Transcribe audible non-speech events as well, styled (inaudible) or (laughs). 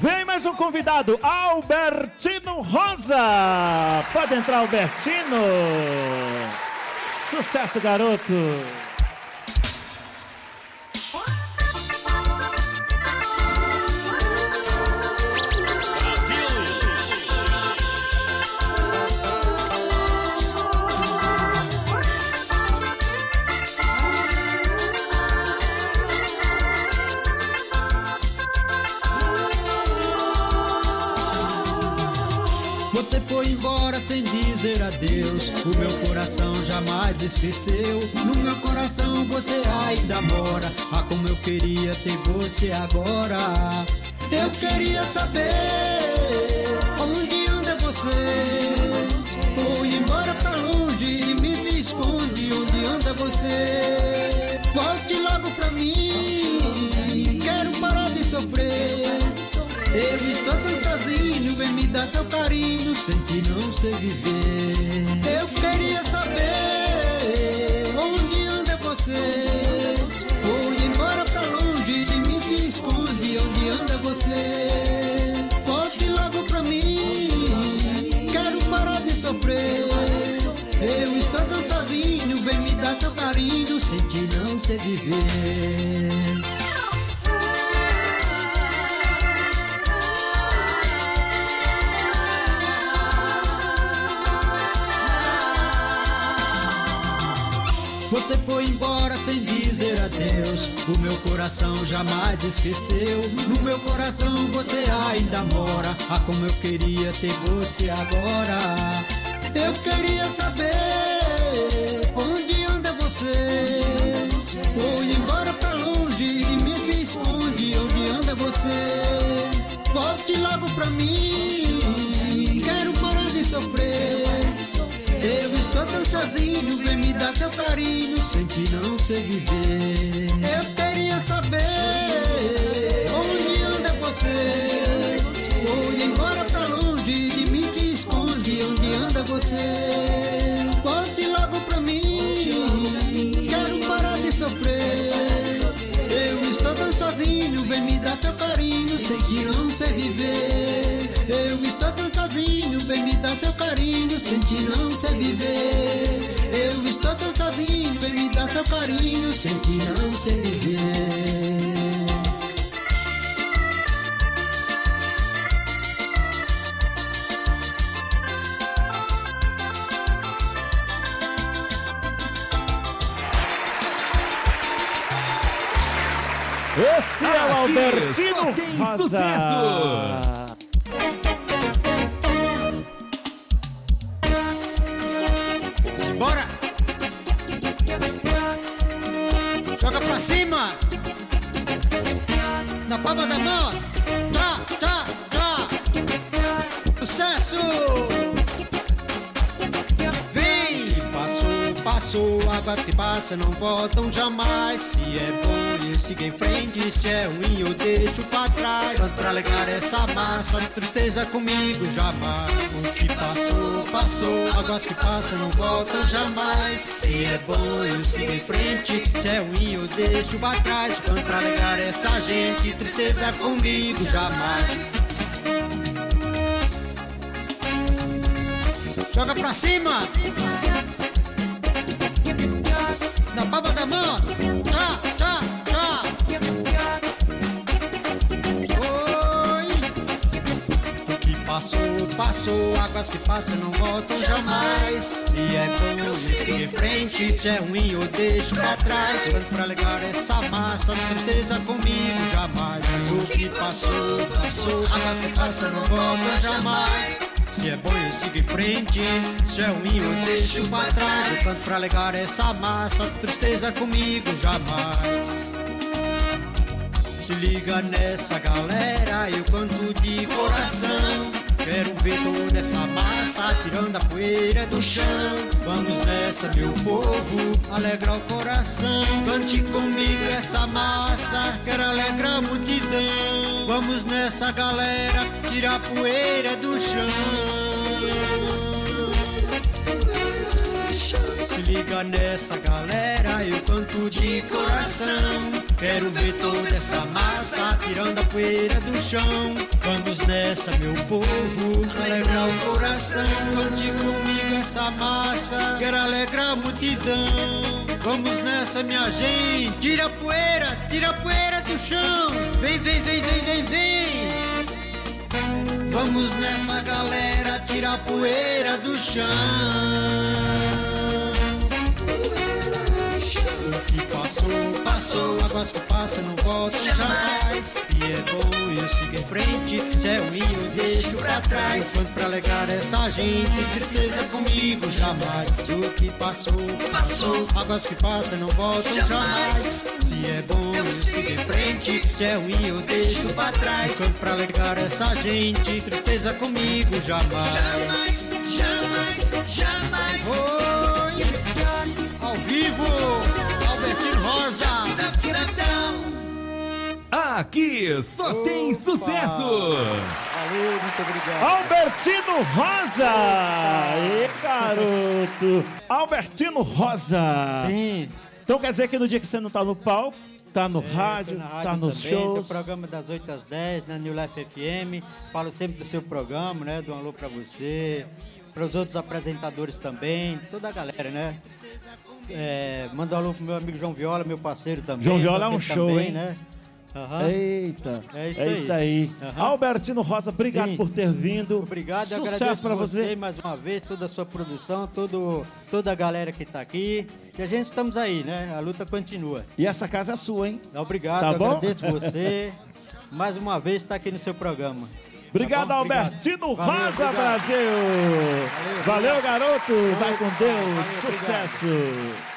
Vem mais um convidado, Albertino Rosa. Pode entrar, Albertino. Sucesso, garoto. Você foi embora sem dizer adeus. O meu coração jamais esqueceu. No meu coração você ainda mora. Ah, como eu queria ter você agora. Eu queria saber onde anda você. Foi embora pra longe sem que não sei viver. Eu queria saber onde anda você. Foi embora pra longe de mim, se esconde, onde anda você. Volte logo pra mim, quero parar de sofrer. Eu estou tão sozinho, vem me dar seu carinho, sem que não sei viver. Você foi embora sem dizer adeus. O meu coração jamais esqueceu. No meu coração você ainda mora. Ah, como eu queria ter você agora. Eu queria saber onde anda você. Sem não sei viver. Eu queria saber onde anda você. Foi embora pra longe, de mim se esconde, onde anda você? Volte logo pra mim, quero parar de sofrer. Eu estou tão sozinho, vem me dar seu carinho, sem que não sei viver. Eu estou tão sozinho, vem me dar seu carinho, sem que não sei viver. Seu carinho, sem que não sei viver. Esse é o Aqui Albertino Rosa. sucesso. Na palma da mão! Águas que passam não voltam jamais. Se é bom, eu sigo em frente. Se é ruim, eu deixo pra trás. Quanto pra alegar essa massa, tristeza comigo jamais. O que passou, passou, águas que passam não voltam jamais. Se é bom, eu sigo em frente. Se é ruim, eu deixo pra trás. Quanto pra alegar essa gente, tristeza comigo jamais. Joga pra cima! Passou, águas que passam não voltam jamais. Se é bom, eu sigo em frente. Se é ruim, eu deixo pra trás. Quando pra alegar essa massa, tristeza comigo jamais. O que passou, passou, águas que passam não voltam jamais. Se é bom eu sigo em frente, se é ruim eu deixo pra trás. Eu canto pra alegar essa massa, tristeza comigo jamais. Se liga nessa galera, eu canto de coração. Quero ver toda essa massa tirando a poeira do chão. Vamos nessa, meu povo, alegra o coração. Cante comigo essa massa, quero alegrar a multidão. Vamos nessa, galera, tirar a poeira do chão. Se comigo nessa galera, eu canto de coração. Quero ver toda essa massa tirando poeira do chão. Vamos nessa, meu povo, alegrar o coração. Cante comigo essa massa, quero alegrar a multidão. Vamos nessa, minha gente, tira a poeira, tira a poeira do chão. Vem, vem, vem, vem, vem, vem. Vamos nessa galera, tira a poeira do chão. O que passou, passou, águas que passam não voltam jamais. Se é bom, eu sigo em frente, se é ruim, eu deixo pra trás. Enquanto pra alegar essa gente, tristeza comigo jamais. O que passou, passou, águas que passam não voltam jamais. Se é bom, eu sigo em frente, se é ruim, eu deixo pra trás. Enquanto pra alegar essa gente, tristeza comigo. Jamais, jamais, Aqui só tem sucesso! Valeu, muito obrigado. Albertino Rosa! Ê, garoto! Albertino Rosa! Sim, Então quer dizer que no dia que você não tá no palco, tá no rádio, na tá rádio nos também, shows. o programa das 8 às 10 na New Life FM. Falo sempre do seu programa, né? Do alô pra você, para os outros apresentadores também, toda a galera, né? É, manda um alô pro meu amigo João Viola, meu parceiro também. João Viola é um também, show, hein? né? Aham. Eita, É isso é aí. isso daí. Aham. Albertino Rosa, obrigado Sim. por ter vindo. Obrigado, Sucesso agradeço pra você. mais uma vez, toda a sua produção, todo, toda a galera que tá aqui. E a gente estamos aí, né? A luta continua. E essa casa é sua, hein? Obrigado, Tá bom? agradeço (laughs) você. Mais uma vez está aqui no seu programa. Obrigado, Tá? Albertino Valeu, Rosa, obrigado. Brasil! Valeu, garoto! Vai com Valeu, Deus! obrigado. Sucesso!